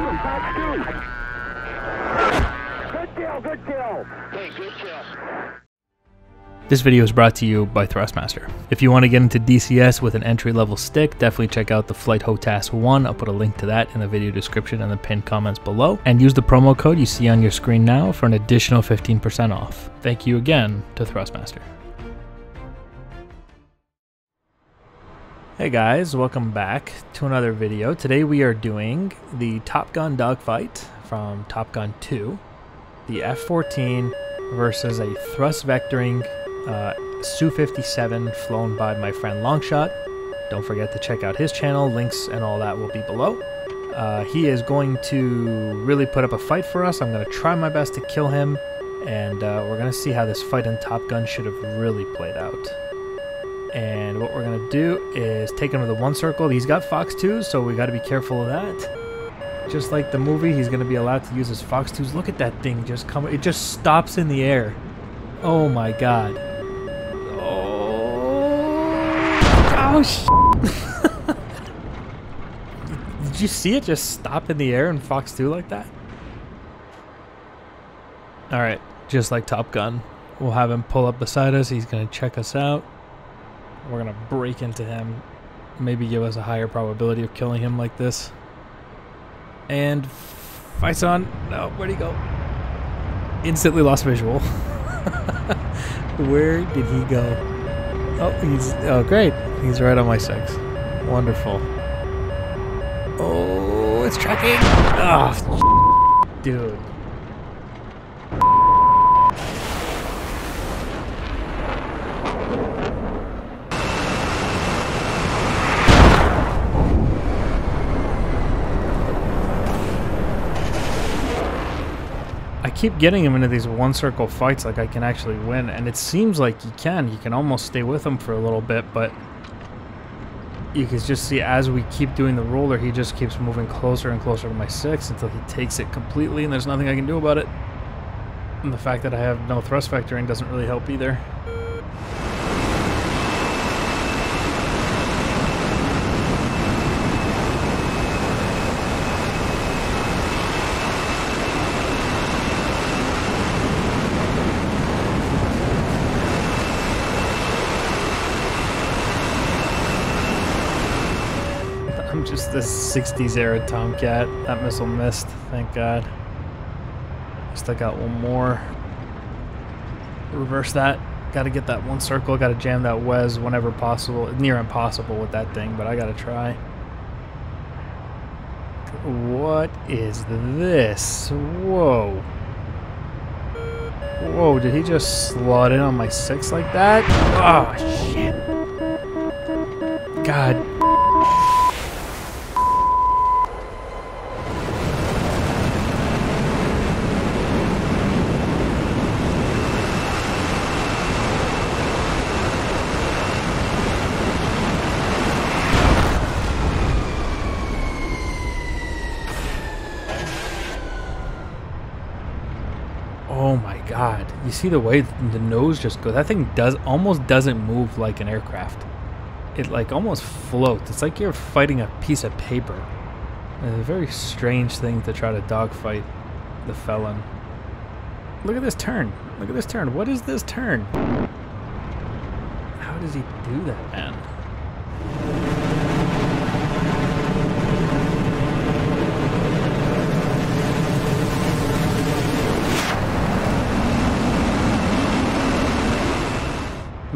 Good kill, good kill. Hey, good kill. This video is brought to you by Thrustmaster. If you want to get into DCS with an entry level stick, definitely check out the Flight HOTAS 1. I'll put a link to that in the video description and the pinned comments below. And use the promo code you see on your screen now for an additional 15% off. Thank you again to Thrustmaster. Hey guys, welcome back to another video. Today we are doing the Top Gun dogfight from Top Gun 2, the F-14 versus a thrust vectoring uh, Su-57 flown by my friend Longshot. Don't forget to check out his channel, links and all that will be below. Uh, he is going to really put up a fight for us. I'm going to try my best to kill him, and uh, we're going to see how this fight in Top Gun should have really played out. And what we're going to do is take him to the one circle. He's got Fox 2s, so we got to be careful of that. Just like the movie, he's going to be allowed to use his Fox 2s. Look at that thing just come. It just stops in the air. Oh my god. Oh, oh sh Did you see it just stop in the air in Fox 2 like that? Alright, just like Top Gun. We'll have him pull up beside us. He's going to check us out. We're going to break into him. Maybe give us a higher probability of killing him like this. And fight's on. No, where'd he go? Instantly lost visual. Where did he go? Oh, he's oh great. He's right on my six. Wonderful. Oh, it's tracking. Oh, dude. Keep getting him into these one circle fights like I can actually win, and it seems like you can. You can almost stay with him for a little bit, but you can just see as we keep doing the roller, he just keeps moving closer and closer to my six until he takes it completely, and there's nothing I can do about it. And the fact that I have no thrust vectoring doesn't really help either. Just this 60s era Tomcat. That missile missed, thank God. Still got one more. Reverse that. Got to get that one circle. Got to jam that Wes whenever possible. Near impossible with that thing, but I got to try. What is this? Whoa. Whoa, did he just slot in on my six like that? Oh, shit. God Oh my god. You see the way the nose just goes? That thing does almost doesn't move like an aircraft. It like almost floats. It's like you're fighting a piece of paper. It's a very strange thing to try to dogfight the felon. Look at this turn. Look at this turn. What is this turn? How does he do that, man?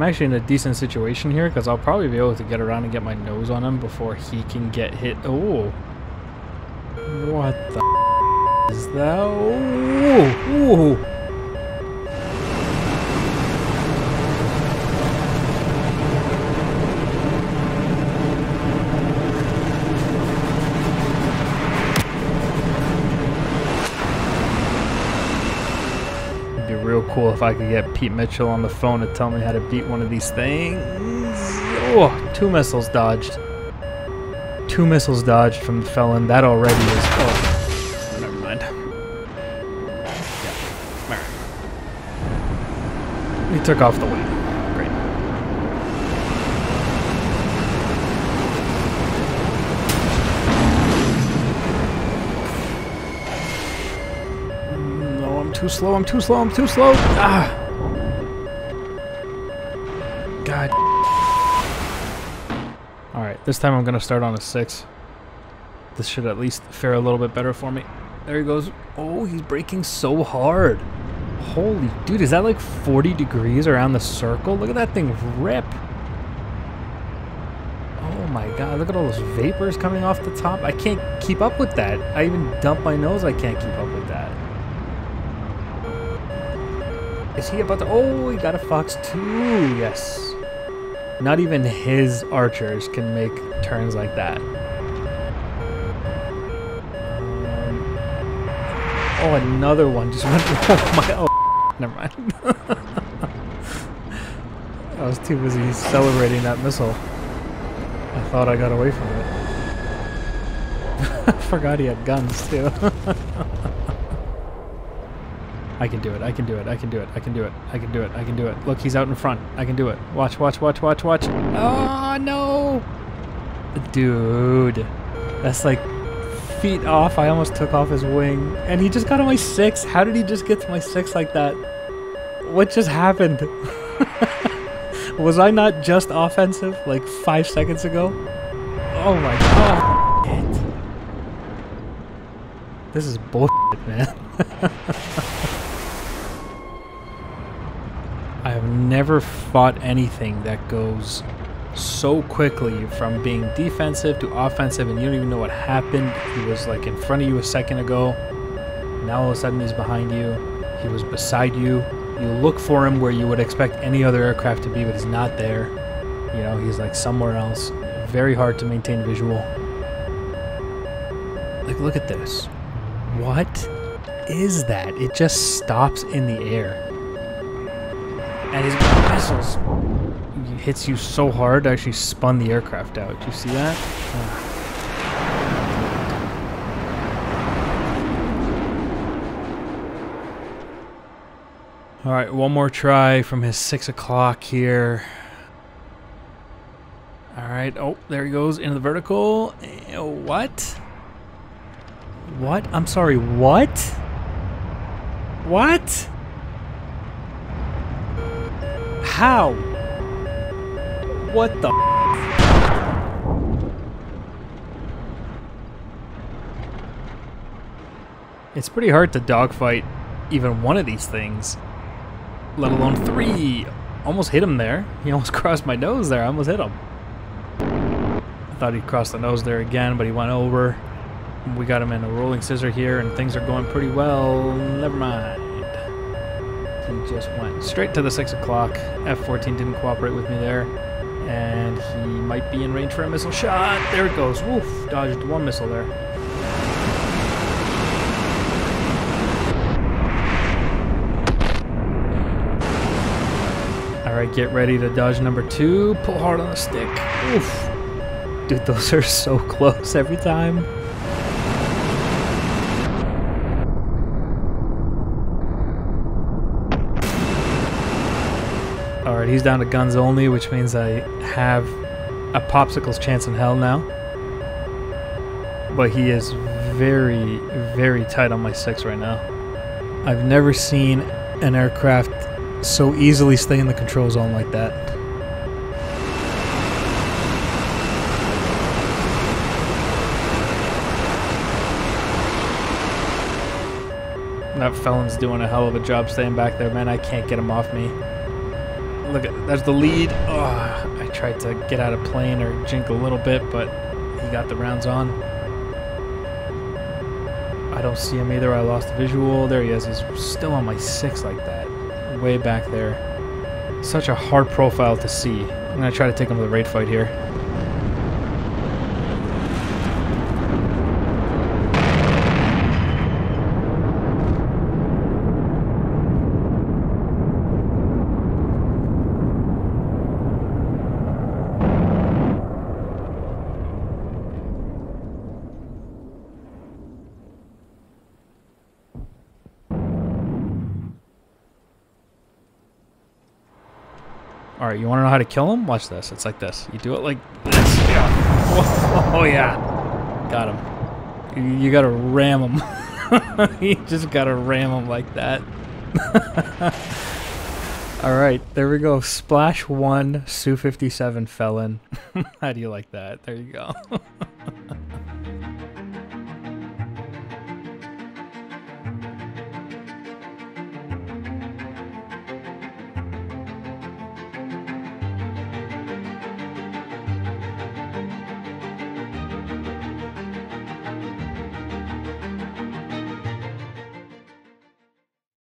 Actually in a decent situation here because I'll probably be able to get around and get my nose on him before he can get hit. Oh. What the is that? Oh. If I could get Pete Mitchell on the phone to tell me how to beat one of these things. Oh, two missiles dodged. Two missiles dodged from the felon. That already is. Oh, never mind. Yeah. Alright. He took off the wing. Too slow, I'm too slow, I'm too slow. Ah! God. Alright, this time I'm to start on a 6. This should at least fare a little bit better for me. There he goes. Oh, he's braking so hard. Holy, dude, is that like 40 degrees around the circle? Look at that thing rip. Oh my god, look at all those vapors coming off the top. I can't keep up with that. I even dump my nose, I can't keep up with that. Is he about to... Oh, he got a Fox 2. Yes. Not even his archers can make turns like that. Um, oh, another one just went... Oh my... Oh, never mind. I was too busy celebrating that missile. I thought I got away from it. I forgot he had guns too. I can do it. I can do it. I can do it. I can do it. I can do it. I can do it. Look, he's out in front. I can do it. Watch, watch, watch, watch, watch. Oh, no. Dude. That's like feet off. I almost took off his wing. And he just got on my six. How did he just get to my six like that? What just happened? Was I not just offensive like five seconds ago? Oh my god. This is bullshit, man. I have never fought anything that goes so quickly from being defensive to offensive and you don't even know what happened. He was like in front of you a second ago. Now all of a sudden he's behind you. He was beside you. You look for him where you would expect any other aircraft to be, but he's not there. You know, he's like somewhere else. Very hard to maintain visual. Like, look at this. What is that? It just stops in the air. And his missiles hits you so hard, actually spun the aircraft out. Do you see that? All right, one more try from his six o'clock here. All right. Oh, there he goes into the vertical. Eh, what? What? I'm sorry. What? What? How? What the? It's pretty hard to dogfight even one of these things, let alone three. Almost hit him there. He almost crossed my nose there. I almost hit him. I thought he'd cross the nose there again, but he went over. We got him in a rolling scissor here, and things are going pretty well. Never mind. He just went straight to the 6 o'clock. F-14 didn't cooperate with me there. And he might be in range for a missile shot. There it goes. Woof. Dodged one missile there. Alright, get ready to dodge number two. Pull hard on the stick. Oof. Dude, those are so close every time. Alright, he's down to guns only, which means I have a popsicle's chance in hell now. But he is very, very tight on my six right now. I've never seen an aircraft so easily stay in the control zone like that. That felon's doing a hell of a job staying back there, man. I can't get him off me. Look at there's the lead. Oh, I tried to get out of plane or jink a little bit, but he got the rounds on. I don't see him either. I lost the visual. There he is. He's still on my six like that. Way back there. Such a hard profile to see. I'm to try to take him to the rate fight here. All right, you want to know how to kill him? Watch this. It's like this. You do it like this. Yeah. Oh, yeah. Got him. You, you gotta ram him. you just gotta ram him like that. All right, there we go. Splash one, Su 57 felon. how do you like that? There you go.